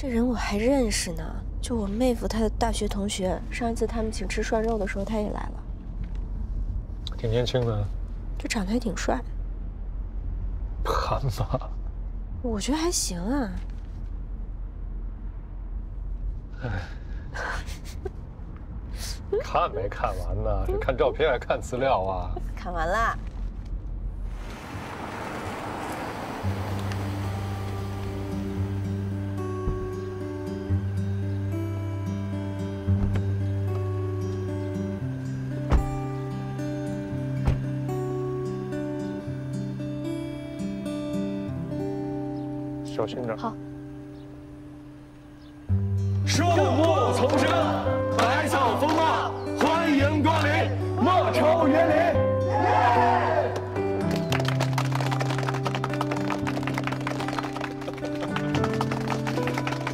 这人我还认识呢，就我妹夫他的大学同学。上一次他们请吃涮肉的时候，他也来了。挺年轻的，就长得还挺帅。潘吧，我觉得还行啊。看没看完呢？是看照片还是看资料啊？看完了。小心点。好。树木丛生，百草丰茂，欢迎光临莫愁园林。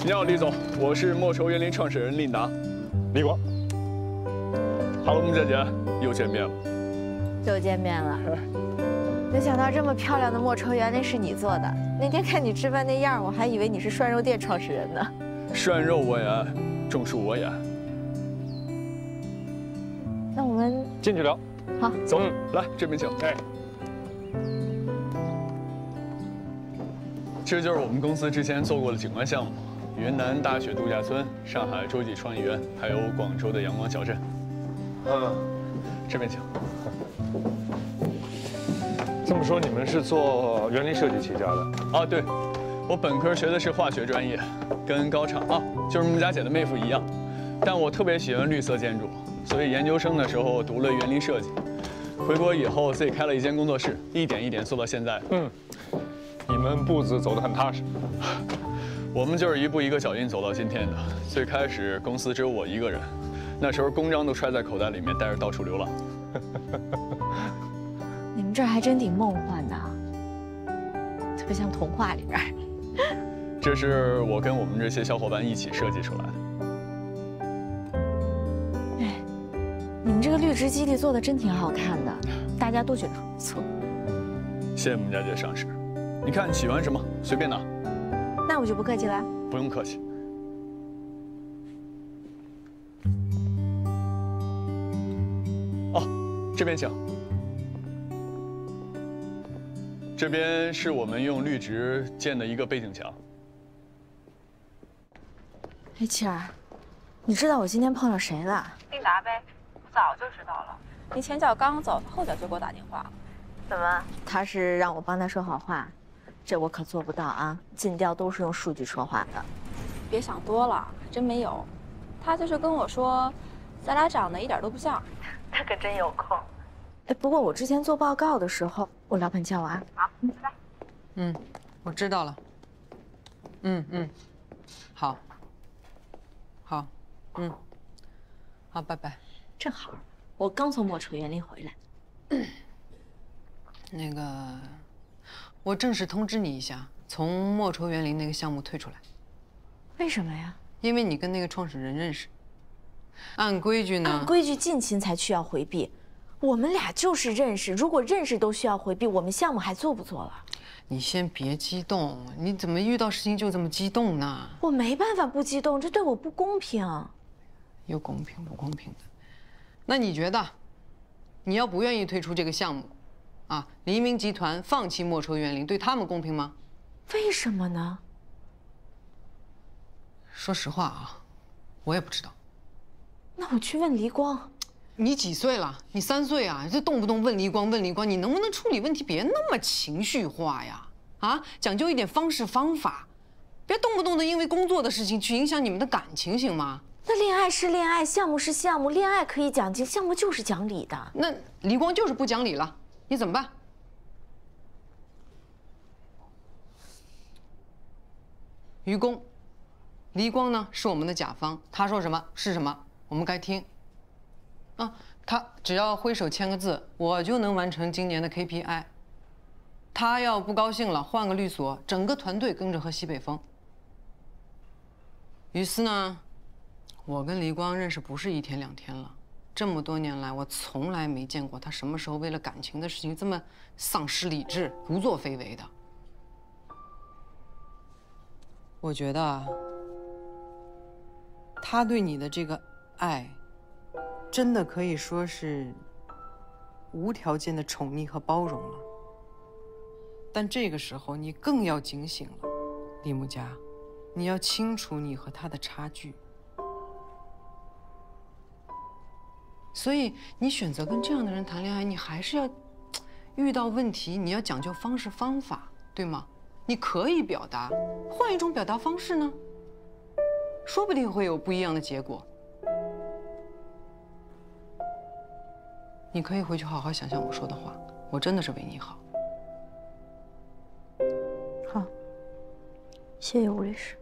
你好，李总，我是莫愁园林创始人令达，李光。Hello，穆姐姐，又见面了。又见面了。没想到这么漂亮的莫愁园林是你做的。那天看你吃饭那样，我还以为你是涮肉店创始人呢。涮肉我也爱，种树我也爱。那我们进去聊。好，走，来这边请。哎，这就是我们公司之前做过的景观项目：云南大雪度假村、上海洲际创意园，还有广州的阳光小镇。嗯，这边请。这么说，你们是做园林设计起家的？啊，对，我本科学的是化学专业，跟高畅啊，就是穆家姐的妹夫一样。但我特别喜欢绿色建筑，所以研究生的时候读了园林设计。回国以后自己开了一间工作室，一点一点做到现在。嗯，你们步子走得很踏实。我们就是一步一个脚印走到今天的。最开始公司只有我一个人，那时候公章都揣在口袋里面，带着到处流浪。这儿还真挺梦幻的，特别像童话里边。这是我跟我们这些小伙伴一起设计出来的。哎，你们这个绿植基地做的真挺好看的，大家都觉得很不错。谢谢我们家姐赏识。你看你喜欢什么，随便拿。那我就不客气了。不用客气。哦，这边请。这边是我们用绿植建的一个背景墙。哎，琪儿，你知道我今天碰到谁了？定达呗，我早就知道了。你前脚刚走，后脚就给我打电话了。怎么？他是让我帮他说好话，这我可做不到啊！尽调都是用数据说话的。别想多了，真没有。他就是跟我说，咱俩长得一点都不像。他可真有空。哎，不过我之前做报告的时候，我老板叫我啊。好，拜拜。嗯，我知道了。嗯嗯，好。好，嗯，好，拜拜。正好，我刚从莫愁园林回来。那个，我正式通知你一下，从莫愁园林那个项目退出来。为什么呀？因为你跟那个创始人认识。按规矩呢？按规矩，近亲才需要回避。我们俩就是认识，如果认识都需要回避，我们项目还做不做了？你先别激动，你怎么遇到事情就这么激动呢？我没办法不激动，这对我不公平。有公平不公平的？那你觉得，你要不愿意退出这个项目，啊，黎明集团放弃莫愁园林，对他们公平吗？为什么呢？说实话啊，我也不知道。那我去问黎光。你几岁了？你三岁啊？这动不动问黎光问黎光，你能不能处理问题别那么情绪化呀？啊，讲究一点方式方法，别动不动的因为工作的事情去影响你们的感情，行吗？那恋爱是恋爱，项目是项目，恋爱可以讲情，项目就是讲理的。那黎光就是不讲理了，你怎么办？于公，黎光呢是我们的甲方，他说什么是什么，我们该听。啊，他只要挥手签个字，我就能完成今年的 KPI。他要不高兴了，换个律所，整个团队跟着喝西北风。于是呢，我跟黎光认识不是一天两天了，这么多年来，我从来没见过他什么时候为了感情的事情这么丧失理智、胡作非为的。我觉得他对你的这个爱，真的可以说是无条件的宠溺和包容了。但这个时候，你更要警醒了，李木佳，你要清楚你和他的差距。所以，你选择跟这样的人谈恋爱，你还是要遇到问题，你要讲究方式方法，对吗？你可以表达，换一种表达方式呢，说不定会有不一样的结果。你可以回去好好想想我说的话，我真的是为你好。好，谢谢吴律师。